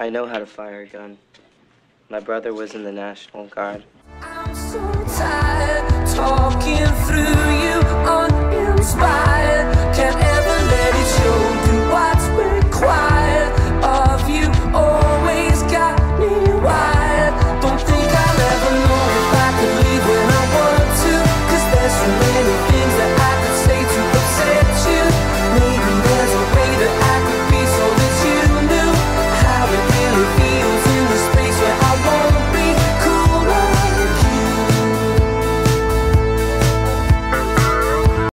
I know how to fire a gun. My brother was in the National Guard.